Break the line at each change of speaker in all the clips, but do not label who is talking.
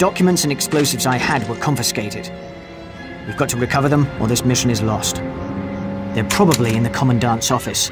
documents and explosives I had were confiscated. We've got to recover them, or this mission is lost. They're probably in the Commandant's office.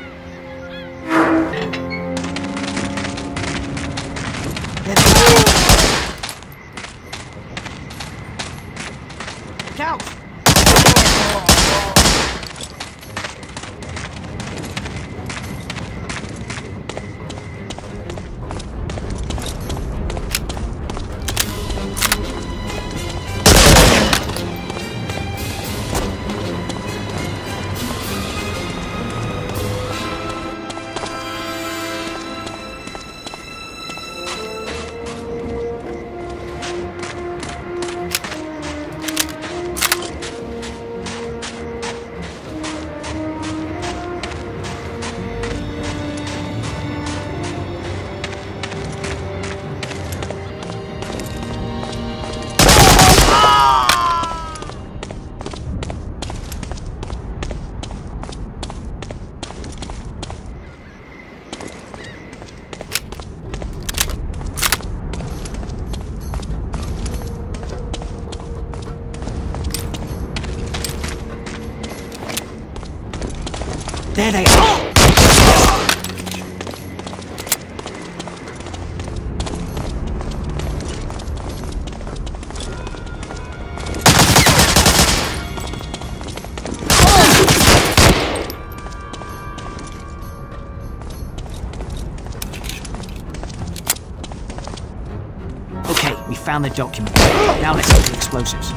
We found the document. Now let's get the explosives.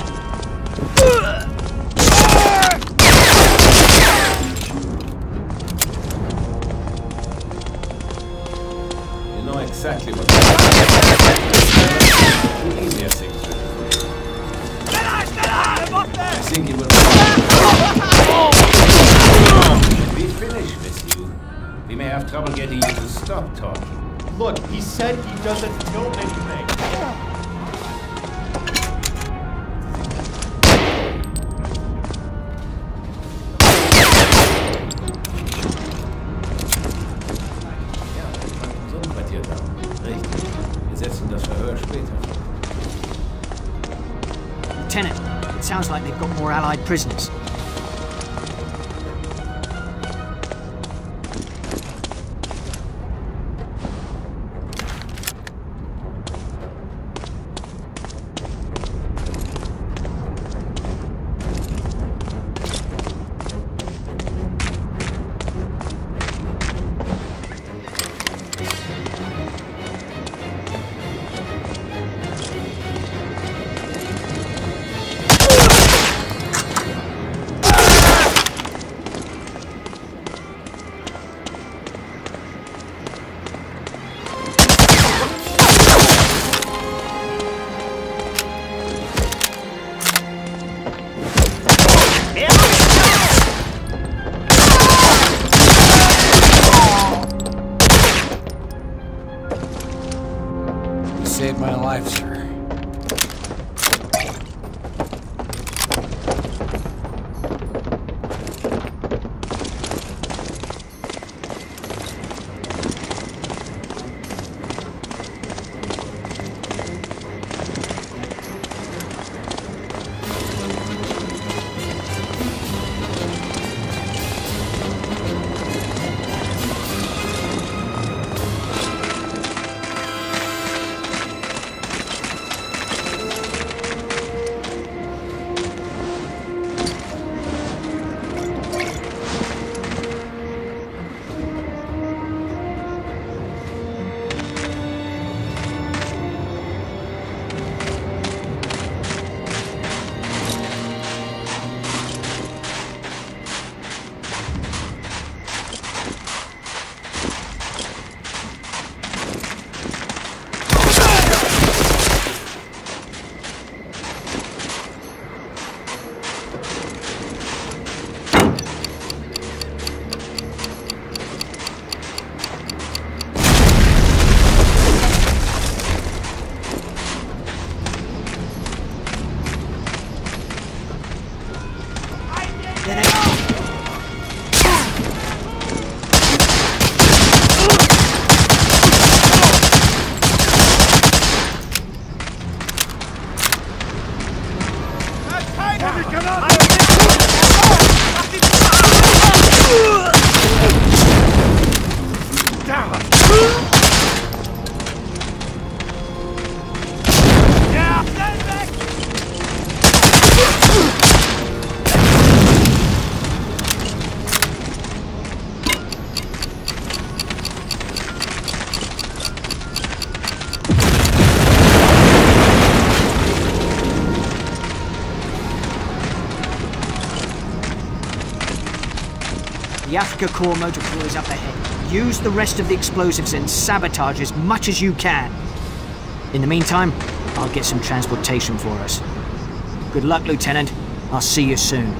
You know exactly what. Easier things to do. I think it will. We finished with you. We may have trouble getting you to stop talking.
Look, he said he doesn't know anything.
They've got
saved my life, sir.
Afrika Korps motor pool is up ahead. Use the rest of the explosives and sabotage as much as you can. In the meantime, I'll get some transportation for us. Good luck, Lieutenant. I'll see you soon.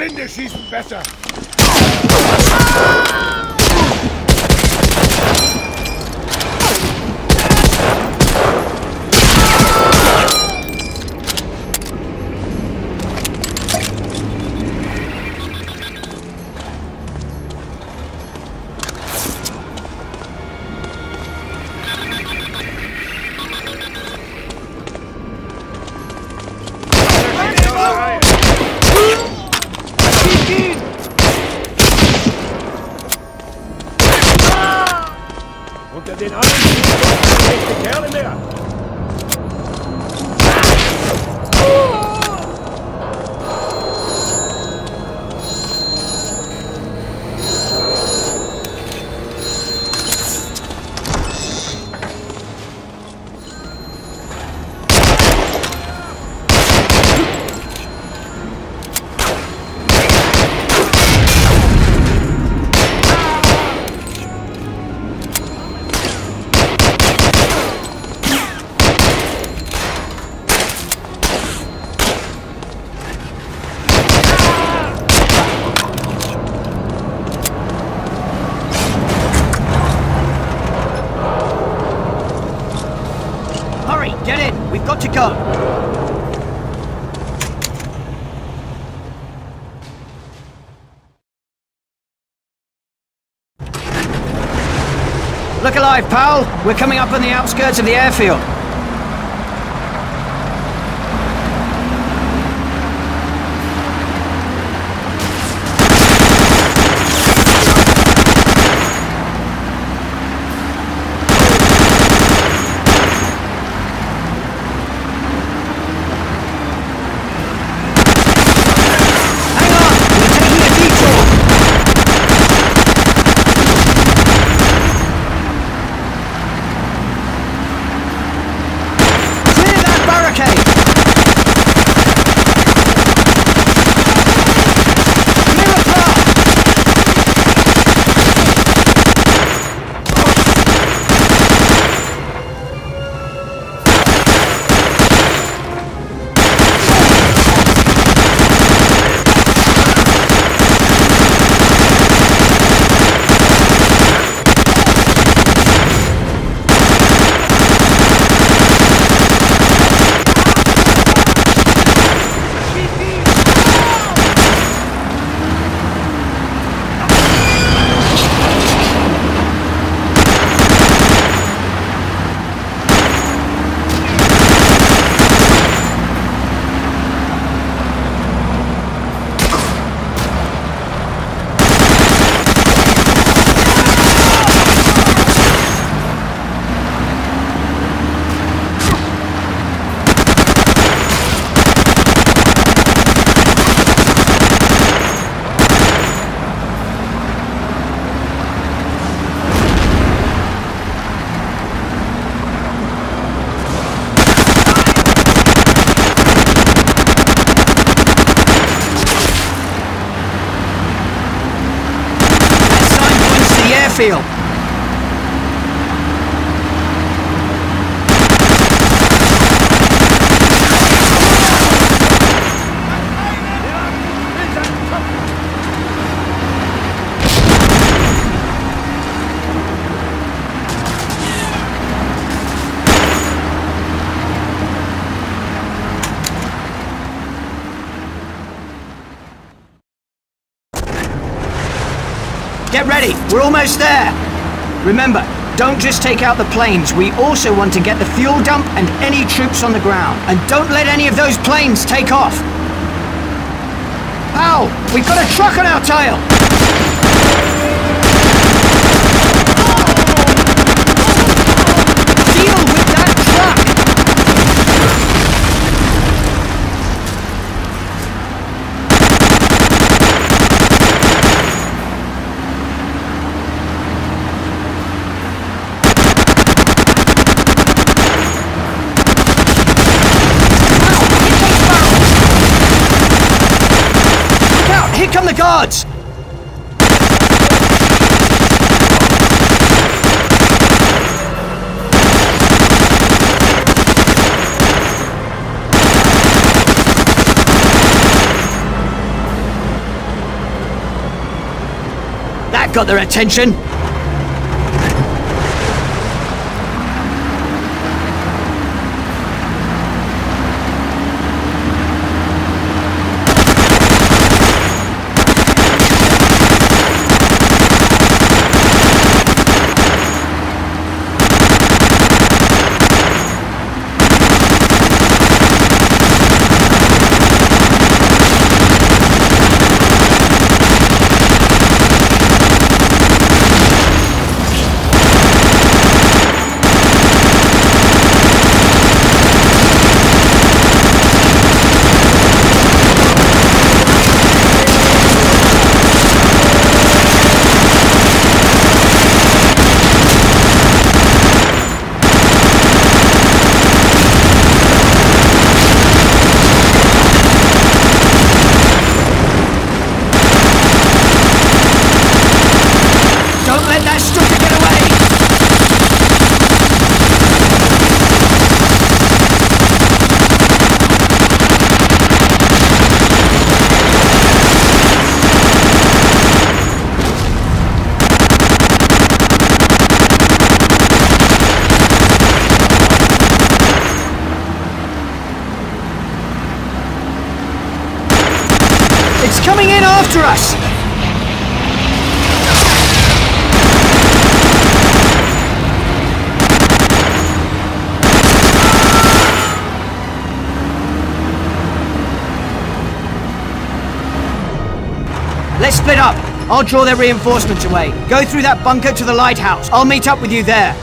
Blinde schießen besser.
Ah! Pal. We're coming up on the outskirts of the airfield. Hang on! We're taking a detour! Clear that barricade! Clear a path! That sign points we're almost there. Remember, don't just take out the planes. We also want to get the fuel dump and any troops on the ground. And don't let any of those planes take off. Pal, we've got a truck on our tail. Deal with that truck. Look out! Guards! That got their attention! I'll draw their reinforcements away. Go through that bunker to the lighthouse. I'll meet up with you there.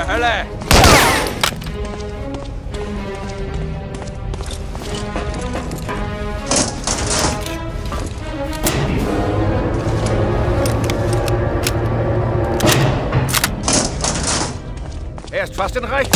zur Hölle! Er ist fast in
Reich.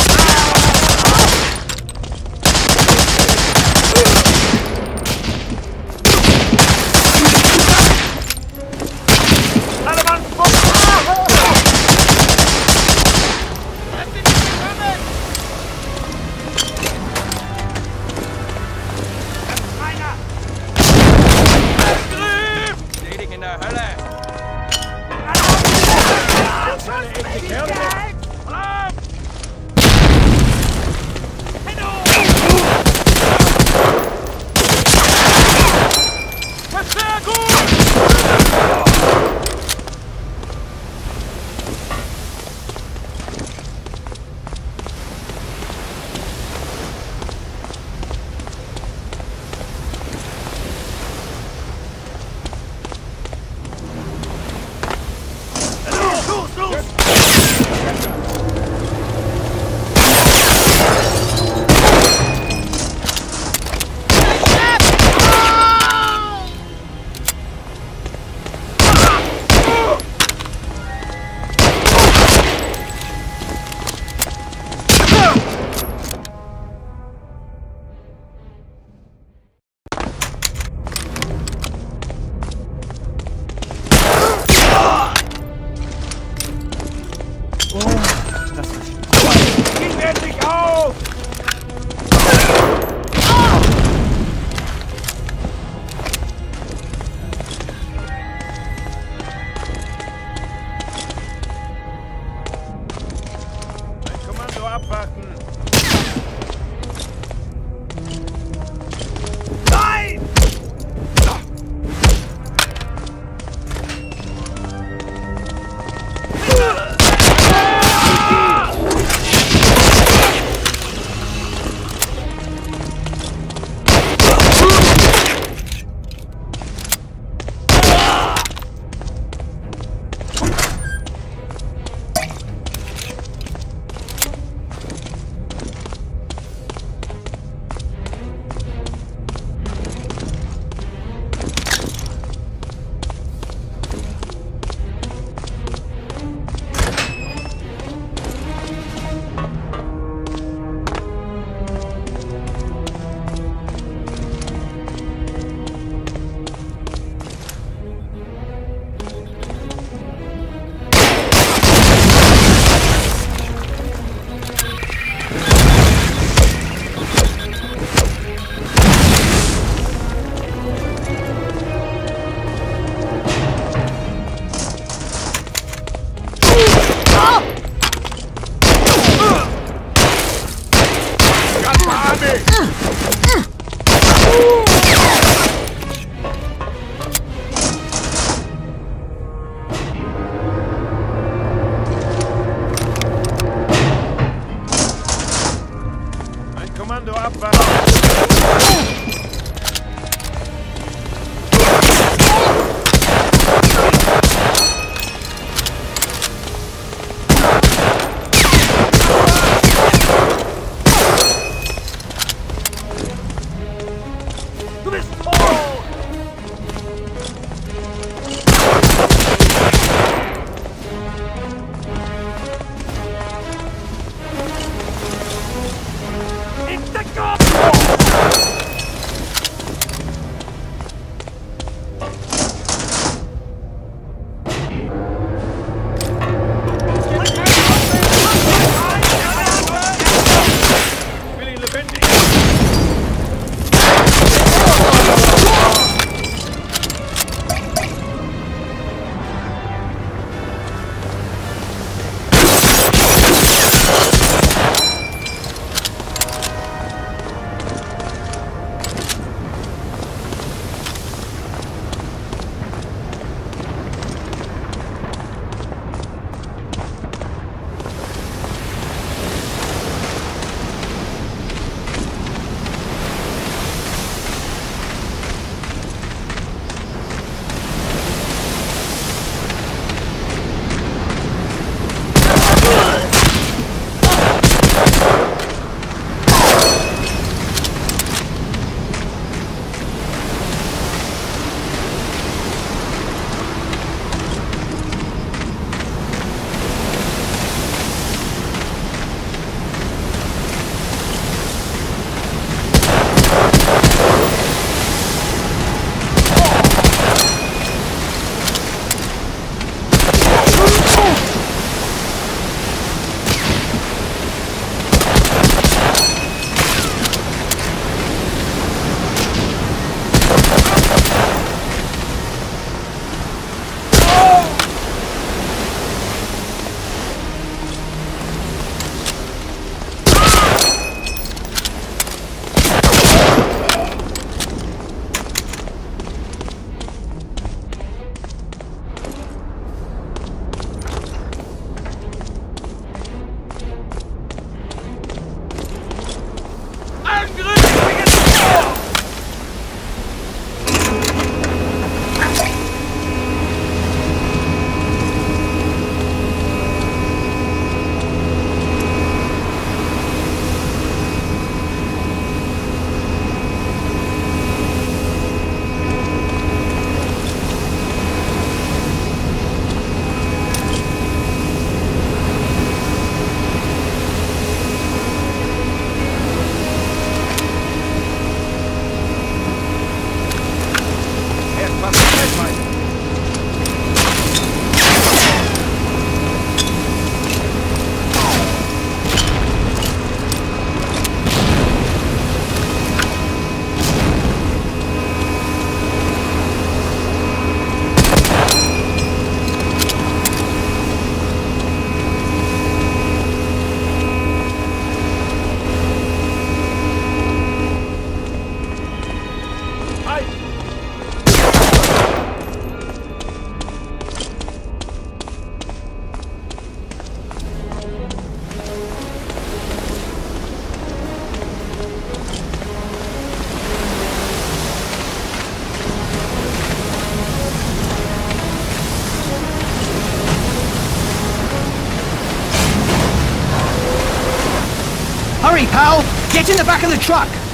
Get in the back of the truck!